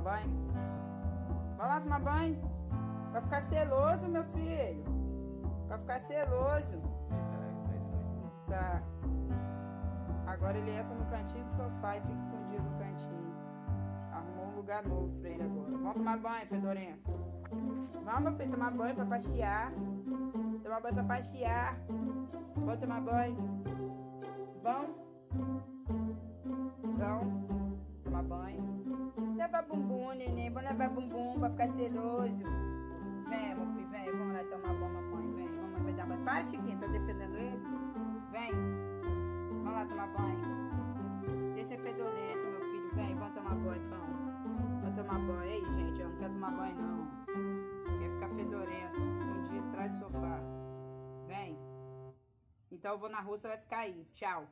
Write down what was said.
banho? Vai lá tomar banho? Vai ficar celoso, meu filho. Vai ficar celoso. Tá. Agora ele entra no cantinho do sofá e fica escondido no cantinho. Arrumou um lugar novo pra ele agora. Vamos tomar banho, fedorento. Vamos, meu filho, tomar banho pra passear. Tomar banho pra passear. Vamos tomar banho. Vamos Leva bumbum, neném. Vamos levar bumbum pra ficar celoso. Vem, meu filho, vem. Vamos lá tomar banho, mamãe. Vem, vamos vai dar banho. Para, Chiquinho, tá defendendo ele? Vem. Vamos lá tomar banho. Esse é fedorento, meu filho. Vem, vamos tomar banho, vamos. Vamos tomar banho. Ei, gente, eu não quero tomar banho, não. Quer ficar fedorento, escondido atrás do sofá. Vem. Então eu vou na rua, você vai ficar aí. Tchau.